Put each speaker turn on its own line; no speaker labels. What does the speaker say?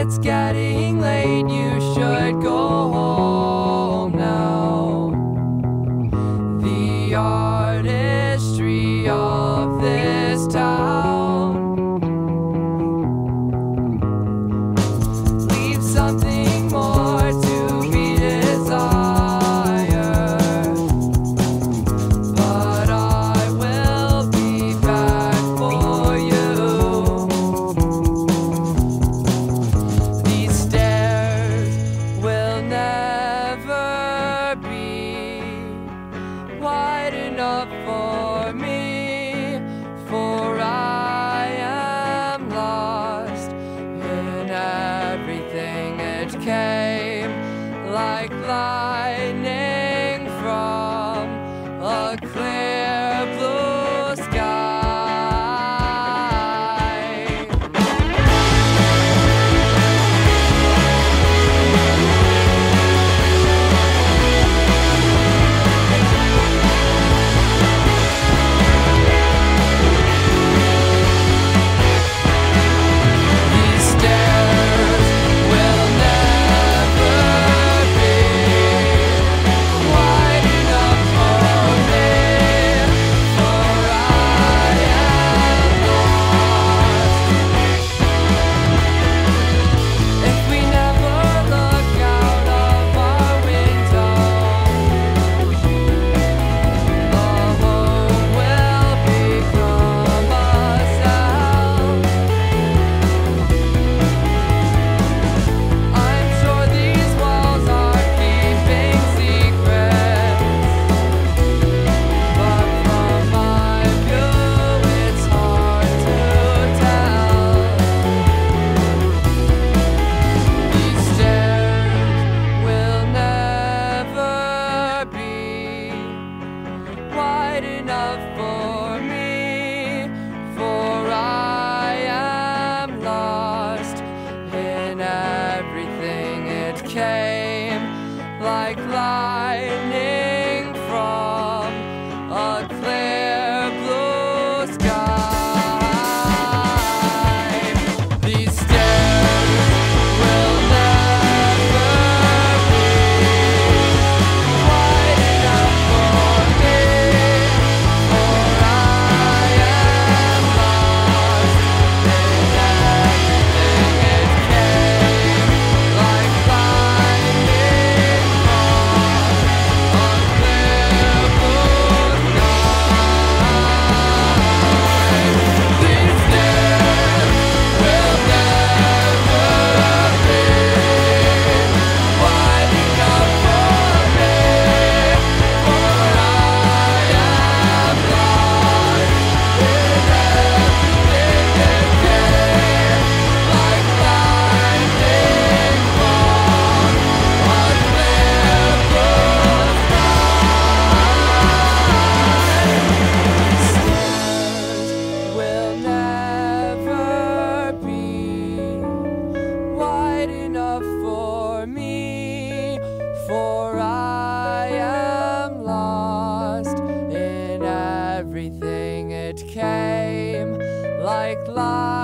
It's getting late, you should go home. enough for me, for I am lost in everything. It came like life. like light. like life.